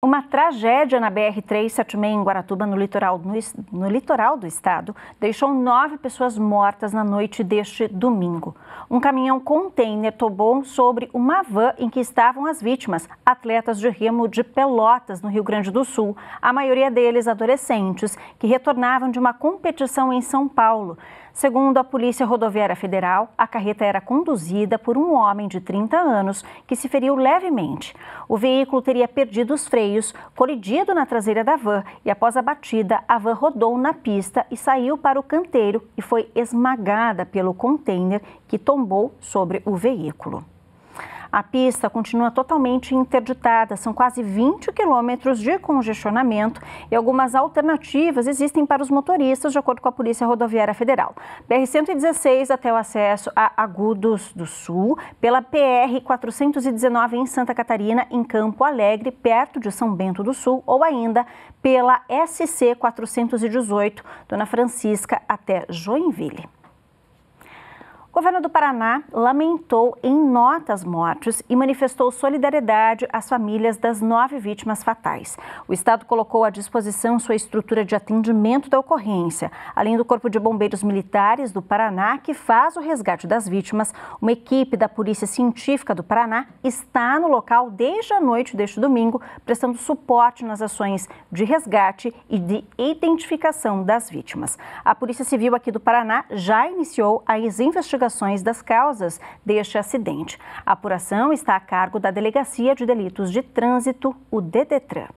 Uma tragédia na BR-376 em Guaratuba, no litoral, no, no litoral, do estado, deixou nove pessoas mortas na noite deste domingo. Um caminhão container tombou sobre uma van em que estavam as vítimas, atletas de remo de Pelotas, no Rio Grande do Sul, a maioria deles adolescentes, que retornavam de uma competição em São Paulo. Segundo a Polícia Rodoviária Federal, a carreta era conduzida por um homem de 30 anos que se feriu levemente. O veículo teria perdido os freios, colidido na traseira da van e, após a batida, a van rodou na pista e saiu para o canteiro e foi esmagada pelo container que tombou sobre o veículo. A pista continua totalmente interditada, são quase 20 quilômetros de congestionamento e algumas alternativas existem para os motoristas, de acordo com a Polícia Rodoviária Federal. BR-116 até o acesso a Agudos do Sul, pela PR-419 em Santa Catarina, em Campo Alegre, perto de São Bento do Sul, ou ainda pela SC-418, Dona Francisca até Joinville. O governo do Paraná lamentou em notas mortes e manifestou solidariedade às famílias das nove vítimas fatais. O Estado colocou à disposição sua estrutura de atendimento da ocorrência. Além do Corpo de Bombeiros Militares do Paraná, que faz o resgate das vítimas, uma equipe da Polícia Científica do Paraná está no local desde a noite deste domingo, prestando suporte nas ações de resgate e de identificação das vítimas. A Polícia Civil aqui do Paraná já iniciou as investigações investigações das causas deste acidente. A apuração está a cargo da Delegacia de Delitos de Trânsito, o DDTRAN.